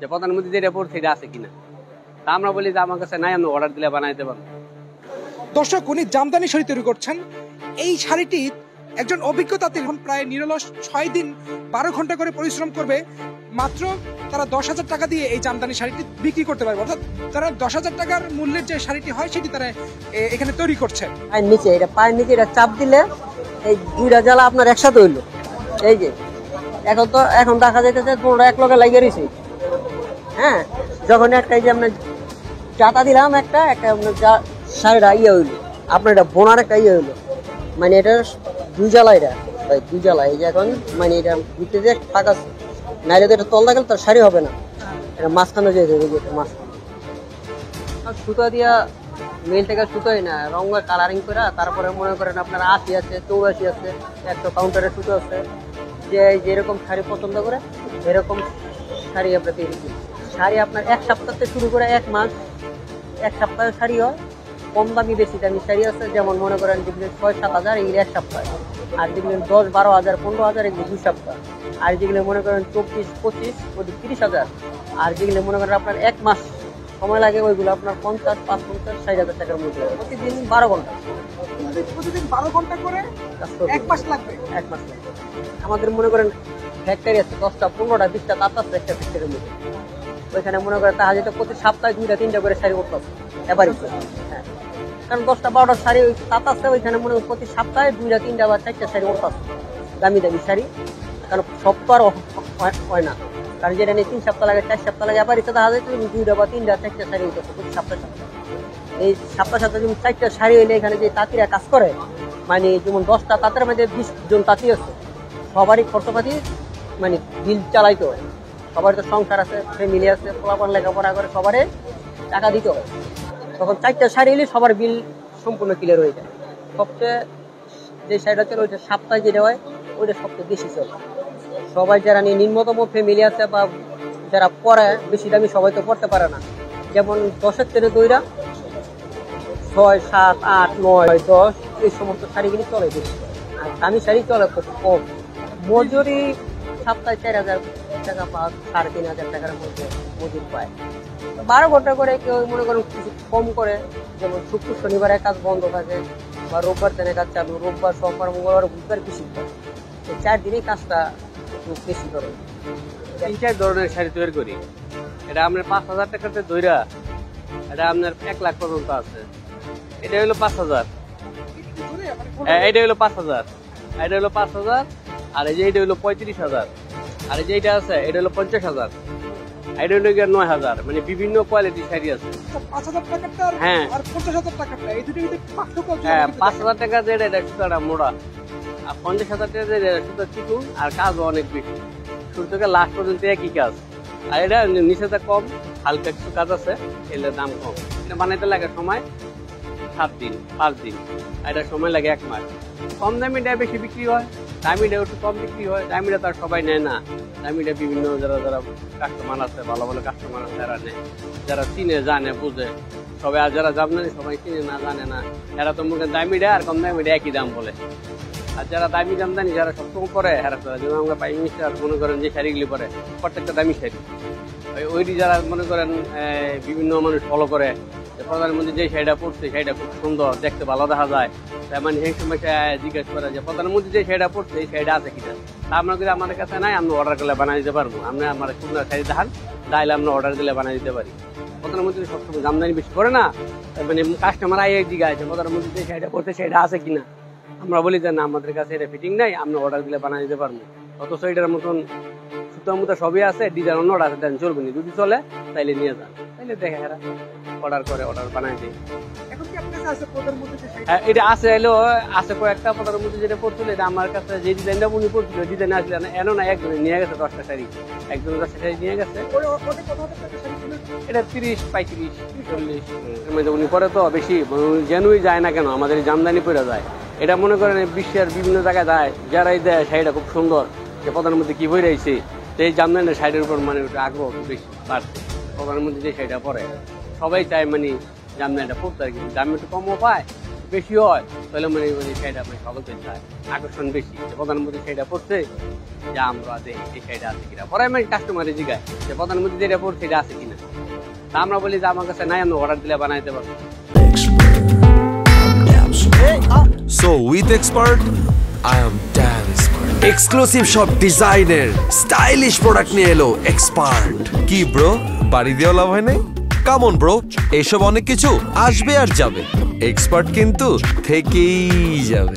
যে প্রধানমন্ত্রী যেটা পড়ছে এটা আছে কিনা। তা আমরা বলি যে আমার কাছে নাই আমি অর্ডার দিলে বানাইতে পারব। দর্শক উনি জামদানি শাড়ি তৈরি করছেন। এই শাড়িটি একজন অভিজ্ঞ তাঁতি এখন প্রায় নিরলস ছয় দিন বারো ঘণ্টা করে পরিশ্রম করবে। মাত্র তারা দশ হাজার টাকা দিয়ে এই জামদানি শাড়িটি বিক্রি করতে পারবে। অর্থাৎ তারা দশ হাজার টাকার মূল্যের যে শাড়িটি হয় সেটি তারা এখানে তৈরি করছে। পায়ের নিচে এটা পায়ের নিচে এটা চাপ দিলে এই দুইটা জ্বালা আপনার একসাথে হইল। এই যে এখন তো এখন দেখা যাইতেছে তোমরা এক লগে লাগিয়ে রয়েছে। হ্যাঁ? যখন একটা যে আপনার জাতা দিলাম একটা একটা আপনার যা শাড়িটা ইয়ে হইল। আপনার এটা বোনার একটা ইয়ে হইল। মানে এটা দুই জ্বালা এটা। ভাই জ্বালা। এই যে এখন মানে এটা ঘুরতে যে ফাঁকা নাইলে তো এটা তল গেলে তার শাড়ি হবে না। এটা মাঝখানে এটা মাঝখানে। সুতা দিয়া মেল থেকে সুতোই না, রঙ কালারিং করে তারপরে মনে করেন আপনার আশি আছে, চৌরাশি আছে, একশো কাউন্টারের সুতো আছে। যে যেরকম শাড়ি পছন্দ করে, এরকম শাড়ি আমরা তৈরি করি শাড়ি আপনার এক সপ্তাহ থেকে শুরু করে এক মাস এক সপ্তাহের শাড়ি হয়। কম দামি বেশি দামি শাড়ি আছে যেমন মনে করেন যেগুলো ছয় সাত হাজার এগুলো এক সপ্তাহ। আর যেগুলো দশ বারো হাজার পনেরো হাজার এগুলো দুই সপ্তাহ। আর যেগুলো মনে করেন চব্বিশ পঁচিশ ওদিক তিরিশ হাজার। আর যেগুলো মনে করেন আপনার এক মাস সময় লাগে ওইগুলো আপনার পঞ্চাশ পাঁচ পঞ্চাশ ষাট হাজার টাকার মধ্যে প্রতিদিন বারো ঘণ্টা। প্রতিদিন বারো ঘণ্টা করে এক মাস লাগবে। এক মাস লাগে। আমাদের মনে করেন ফ্যাক্টরি আছে দশটা পনেরোটা বিশটা তার একটা ফ্যাক্টরির মধ্যে। ওইখানে মনে করেন তাহলে তো প্রতি সপ্তাহে দুইটা, তিনটা করে শাড়ি হবে এবারই হ্যাঁ। কারণ দশটা, বারোটা শাড়ি ওই আছে, ওইখানে মনে করেন প্রতি সপ্তাহে দুইটা, তিনটা বা চারটা শাড়ি হবে দামি দামি শাড়ি। কারণ সব আর হয়- না। কারণ যেটা নিয়ে তিন সপ্তাহ লাগে, চার সপ্তাহ লাগে এবারই তো দেখা যায় তুমি দুইটা বা তিনটা, চারটা শাড়ি হইতেছে প্রতি সপ্তাহে সপ্তাহে। এই সপ্তাহ সপ্তাহে যেমন চারটা শাড়ি হইলে এখানে যে তাঁতিরা কাজ করে মানে যেমন দশটা তাঁতের মধ্যে বিশ জন তাঁতি আছে, সবারই খরচপাতি মানে বিল চালাইতে হয়। সবার তো সংসার আছে ফ্যামিলি আছে, পোলাপান লেখাপড়া করে সবারে টাকা দিতে হয়। তখন চারটা শাড়ি এলে সবার বিল সম্পূর্ণ ক্লিয়ার হয়ে যায়। সবচেয়ে যে শাড়িটা চলে, ওইটা সপ্তাহে যেটা হয়, ওইটা সবচেয়ে বেশি চলে। সবাই যারা নিয়ে নিম্নতম ফ্যামিলি আছে বা যারা পড়ে, বেশি দামি সবাই তো পড়তে পারে না। যেমন দশের তেরে দইরা, ছয়, সাত, আট, নয়, দশ, এই সমস্ত শাড়িগুলি চলে বেশি। আর দামি শাড়ি চলে খুব কম। মজুরি সপ্তাহে চার হাজার টাকা পাওয়া সাড়ে তিন হাজার টাকার মধ্যে মজুরি পায়। তো বারো ঘণ্টা করে কেউ মনে করেন কিছু কম করে, যেমন শুক্র, শনিবারের কাজ বন্ধ থাকে বা রোববার দিনে কাজ চালু, রোববার, সোমবার, মঙ্গলবার, বুধবার কৃষি করে। এই চার দিনই কাজটা বেশি করে। তিন, চার ধরনের শাড়ি তৈরি করি। এটা আপনার পাঁচ হাজার টাকাতে দইরা, এটা আপনার এক লাখ পর্যন্ত আছে। এটা হলো পাঁচ হাজার। এটা হলো পাঁচ হাজার। এটা হলো পাঁচ হাজার। আর এই যে এটা হলো পঁয়ত্রিশ হাজার। আর এই যে এটা আছে এটা হলো পঞ্চাশ হাজার। এটা হলো গিয়ে নয় হাজার। মানে বিভিন্ন কোয়ালিটির শাড়ি আছে। পাঁচ হাজার টাকারটা হ্যাঁ। আর পঞ্চাশ হাজার টাকারটা এই দুটো পার্থক্য হ্যাঁ পাঁচ হাজার টাকা যেটা এটা সুতাটা মোড়া। আর পঞ্চাশ হাজার টাকা যেটা সুতা চিকু আর কাজও অনেক বেশি। শুরু থেকে লাস্ট পর্যন্ত একই কাজ। আর এটা কম হালকা কিছু কাজ আছে এলে দাম কম। এটা বানাইতে লাগে সময় সাত দিন পাঁচ দিন। আর এটা সময় লাগে এক মাস। কম দামিটা বেশি বিক্রি হয়? দামিটা একটু কম বিক্রি হয়, দামিটা তো আর সবাই নেয় না। দামিটা বিভিন্ন যারা যারা কাস্টমার আছে, ভালো ভালো কাস্টমার আছে, তারা নেয়। যারা চিনে, জানে, বুঝে। সবাই আর যারা জানে সবাই চিনে না, জানে না। এরা তো মুখে দামিটা আর কম দামিটা একই দাম বলে। আর যারা দামি জামদানি যারা সবসময় পরে হেরা তো যেমন আমরা পাই মিস্টার মনে করেন যে শাড়িগুলি পরে, প্রত্যেকটা দামি শাড়ি। ওই ওইটি যারা মনে করেন বিভিন্ন মানুষ ফলো করে যে প্রধানমন্ত্রী যে শাড়িটা পরছে, শাড়িটা খুব সুন্দর, দেখতে ভালো দেখা যায়। তাই মানে সেই সময় জিজ্ঞেস করে যে প্রধানমন্ত্রী যে শাড়িটা পরছে, এই শাড়িটা আছে কিনা? তা আমরা যদি আমাদের কাছে নাই, আমরা অর্ডার করলে বানিয়ে দিতে পারব। আমরা আমার সুন্দর শাড়ি দেখান, তাইলে আমরা অর্ডার দিলে বানিয়ে দিতে পারি। প্রধানমন্ত্রী সবসময় জামদানি বেশি করে না মানে কাস্টমার আই আছে প্রধানমন্ত্রী যে শাড়িটা পরছে, সেটা আছে কিনা? আমরা বলি যে, না, আমাদের কাছে এটা ফিটিং নাই, আমরা অর্ডার দিলে বানিয়ে দিতে পারব। অথচ এটার মতন সুতার মতো সবই আছে, ডিজাইন অন্য আছে দেন, চলবে না। যদি চলে, তাইলে নিয়ে যান। তাইলে দেখে অর্ডার করে অর্ডার বানাই দিই। কাছে হ্যাঁ, এটা আছে এলো আছে কয়েকটা প্রধানমন্ত্রী যেটা পড়ছিল এটা আমার কাছে যে ডিজাইনটা উনি পড়ছিল ডিজাইন আসলে না এনো না একজনে নিয়ে গেছে দশটা শাড়ি। একজন দশটা শাড়ি নিয়ে গেছে। এটা তিরিশ পঁয়ত্রিশ চল্লিশ। মধ্যে উনি করে তো বেশি জেনুই যায় না কেন আমাদের জামদানি পরে যায়। এটা মনে করেন বিশ্বের বিভিন্ন জায়গায় যায় যারাই দেয় শাড়িটা খুব সুন্দর যে প্রধানমন্ত্রী কি বই রয়েছে তো এই জামদানির শাড়ির উপর মানে আগ্রহ বেশি বাড়ছে। প্রধানমন্ত্রী যে শাড়িটা পরে। সবাই চায় মানে জামদানিটা পড়তে আর কি দাম একটু কমও পায় বেশি হয়। তাহলে মানে মানে শাড়িটা মানে সকলকে চায় আকর্ষণ বেশি। যে প্রধানমন্ত্রী শাড়িটা পড়ছে যে আমরা দেখি এই শাড়িটা আছে কিনা। পরে আমি কাস্টমারে জিগায় যে প্রধানমন্ত্রী যেটা পড়ছে এটা আছে কিনা। তা আমরা বলি যে আমার কাছে নাই আমরা অর্ডার দিলে বানাইতে পারব। So with expert, I am damn expert. Exclusive সব ডিজাইনের স্টাইলিশ প্রোডাক্ট নিয়ে এলো এক্সপার্ট কি ব্রো বাড়ি দিয়েও লাভ হয় নাই? কামন ব্রো এসব অনেক কিছু আসবে আর যাবে। এক্সপার্ট কিন্তু থেকেই যাবে।